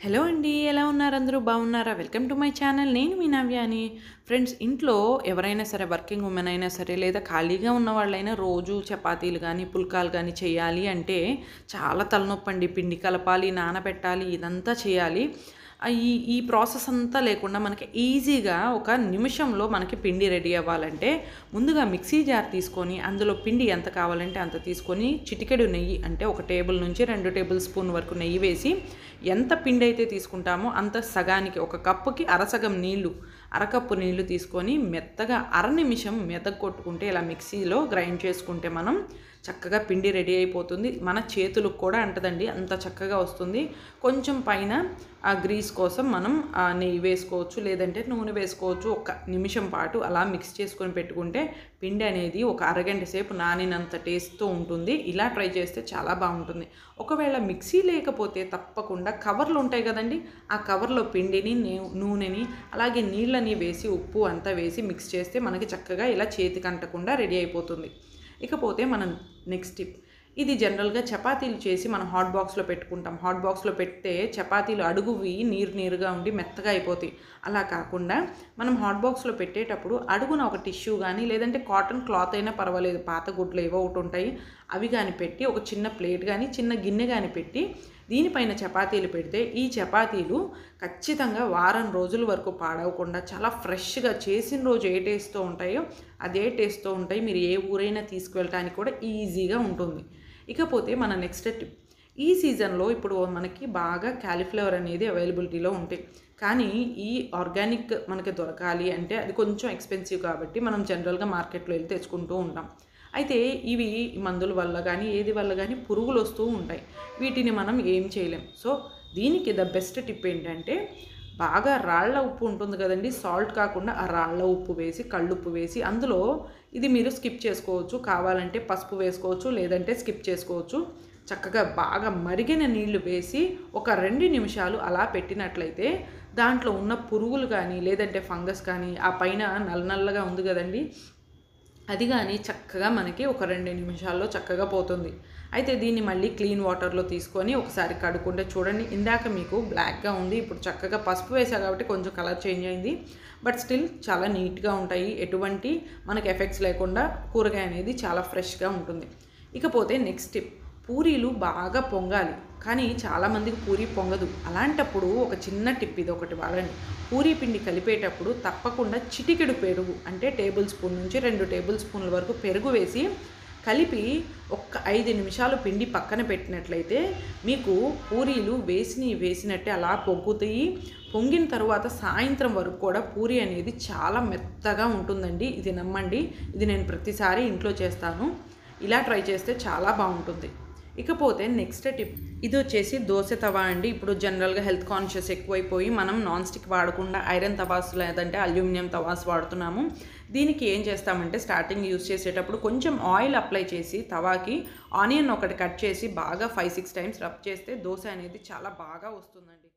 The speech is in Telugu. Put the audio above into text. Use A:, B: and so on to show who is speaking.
A: హలో అండి ఎలా ఉన్నారు అందరూ? బాగున్నారా? Welcome to my channel. నేను మీ నవ్యాని. ఫ్రెండ్స్ ఇంట్లో ఎవరైనా సరే వర్కింగ్ ఉమెన్ అయినా సరే లేదా ఖాళీగా ఉన్న వాళ్ళైనా రోజు చపాతీలు కానీ పుల్కాలు కానీ చేయాలి అంటే చాలా తలనొప్పి అండి పిండి కలపాలి నానబెట్టాలి ఇదంతా చేయాలి. ఈ ఈ ప్రాసెస్ అంతా లేకుండా మనకి ఈజీగా ఒక నిమిషంలో మనకి పిండి రెడీ అవ్వాలంటే ముందుగా మిక్సీ జార్ తీసుకొని అందులో పిండి ఎంత కావాలంటే అంత తీసుకొని చిటికెడు నెయ్యి అంటే ఒక టేబుల్ నుంచి రెండు టేబుల్ స్పూన్ వరకు నెయ్యి వేసి ఎంత పిండి అయితే తీసుకుంటామో అంత సగానికి ఒక కప్పుకి అరసగం నీళ్ళు అరకప్పు నీళ్ళు తీసుకొని మెత్తగా అర నిమిషం మెతగొట్టుకుంటే ఇలా మిక్సీలో గ్రైండ్ చేసుకుంటే మనం చక్కగా పిండి రెడీ అయిపోతుంది. మన చేతులకు కూడా అంటదండి అంత చక్కగా వస్తుంది. కొంచెం పైన ఆ గ్రీస్ కోసం మనం ఆ నెయ్యి వేసుకోవచ్చు లేదంటే నూనె వేసుకోవచ్చు. ఒక నిమిషం పాటు అలా మిక్స్ చేసుకొని పెట్టుకుంటే పిండి అనేది ఒక అరగంట సేపు నానినంత టేస్ట్తో ఉంటుంది. ఇలా ట్రై చేస్తే చాలా బాగుంటుంది. ఒకవేళ మిక్సీ లేకపోతే తప్పకుండా కవర్లు ఉంటాయి కదండి. ఆ కవర్లో పిండిని నూనెని అలాగే నీళ్ళని వేసి ఉప్పు అంతా వేసి మిక్స్ చేస్తే మనకి చక్కగా ఇలా చేతికి అంటకుండా రెడీ అయిపోతుంది. ఇకపోతే మనం నెక్స్ట్ టిప్. ఇది జనరల్గా చపాతీలు చేసి మనం హాట్ బాక్స్లో పెట్టుకుంటాం. హాట్ బాక్స్లో పెడితే చపాతీలు అడుగువి నీరు నీరుగా ఉండి మెత్తగా అయిపోతాయి. అలా కాకుండా మనం హాట్ బాక్స్లో పెట్టేటప్పుడు అడుగున ఒక టిష్యూ కానీ లేదంటే కాటన్ క్లాత్ అయినా పర్వాలేదు. పాత గుడ్లు ఏవో ఒకటి ఉంటాయి. అవి కానీ పెట్టి ఒక చిన్న ప్లేట్ కానీ చిన్న గిన్నె కానీ పెట్టి దీనిపైన చపాతీలు పెడితే ఈ చపాతీలు ఖచ్చితంగా వారం రోజుల వరకు పాడవకుండా చాలా ఫ్రెష్గా చేసిన రోజు ఏ టేస్ట్తో ఉంటాయో అదే టేస్ట్తో ఉంటాయి. మీరు ఏ ఊరైనా తీసుకువెళ్ళటానికి కూడా ఈజీగా ఉంటుంది. ఇకపోతే మన నెక్స్ట్ టిప్. ఈ సీజన్లో ఇప్పుడు మనకి బాగా క్యాలీఫ్లవర్ అనేది అవైలబిలిటీలో ఉంటాయి కానీ ఈ ఆర్గానిక్ మనకి దొరకాలి అంటే అది కొంచెం ఎక్స్పెన్సివ్ కాబట్టి మనం జనరల్గా మార్కెట్లో వెళ్ళి తెచ్చుకుంటూ ఉంటాం. అయితే ఇవి మందుల వల్ల కానీ ఏది వల్ల కానీ పురుగులు వస్తూ ఉంటాయి. వీటిని మనం ఏం చేయలేం. సో దీనికి ద బెస్ట్ టిప్ ఏంటంటే బాగా రాళ్ళ ఉప్పు ఉంటుంది కదండి సాల్ట్ కాకుండా ఆ రాళ్ళ ఉప్పు వేసి కళ్ళుప్పు వేసి అందులో ఇది మీరు స్కిప్ చేసుకోవచ్చు. కావాలంటే పసుపు వేసుకోవచ్చు లేదంటే స్కిప్ చేసుకోవచ్చు. చక్కగా బాగా మరిగిన నీళ్ళు వేసి ఒక రెండు నిమిషాలు అలా పెట్టినట్లయితే దాంట్లో ఉన్న పురుగులు కానీ లేదంటే ఫంగస్ కానీ ఆ పైన నల్ల నల్లగా ఉంది కదండి అది కానీ చక్కగా మనకి ఒక రెండు నిమిషాల్లో చక్కగా పోతుంది. అయితే దీన్ని మళ్ళీ క్లీన్ వాటర్లో తీసుకొని ఒకసారి కడుక్కుంటే చూడండి ఇందాక మీకు బ్లాక్గా ఉంది ఇప్పుడు చక్కగా పసుపు వేసా కాబట్టి కొంచెం కలర్ చేంజ్ అయింది. బట్ స్టిల్ చాలా నీట్గా ఉంటాయి. ఎటువంటి మనకి ఎఫెక్ట్స్ లేకుండా కూరగాయ అనేది చాలా ఫ్రెష్గా ఉంటుంది. ఇకపోతే నెక్స్ట్ టిప్. పూరీలు బాగా పొంగాలి. కానీ చాలామందికి పూరి పొంగదు. అలాంటప్పుడు ఒక చిన్న టిప్ ఇది ఒకటి వాడండి. పూరీ పిండి కలిపేటప్పుడు తప్పకుండా చిటికెడు పెరుగు అంటే టేబుల్ స్పూన్ నుంచి రెండు టేబుల్ స్పూన్ల వరకు పెరుగు వేసి కలిపి ఒక్క ఐదు నిమిషాలు పిండి పక్కన పెట్టినట్లయితే మీకు పూరీలు వేసినవి వేసినట్టే అలా పొంగుతాయి. పొంగిన తర్వాత సాయంత్రం వరకు కూడా పూరి అనేది చాలా మెత్తగా ఉంటుందండి. ఇది నమ్మండి. ఇది నేను ప్రతిసారి ఇంట్లో చేస్తాను. ఇలా ట్రై చేస్తే చాలా బాగుంటుంది. ఇకపోతే నెక్స్ట్ టిప్ ఇది వచ్చేసి దోశ తవా అండి. ఇప్పుడు జనరల్గా హెల్త్ కాన్షియస్ ఎక్కువైపోయి మనం నాన్ స్టిక్ వాడకుండా ఐరన్ తవాస్ లేదంటే అల్యూమినియం తవాస్ వాడుతున్నాము. దీనికి ఏం చేస్తామంటే స్టార్టింగ్ యూస్ చేసేటప్పుడు కొంచెం ఆయిల్ అప్లై చేసి తవాకి ఆనియన్ ఒకటి కట్ చేసి బాగా ఫైవ్ సిక్స్ టైమ్స్ రబ్ చేస్తే దోశ అనేది చాలా బాగా వస్తుందండి.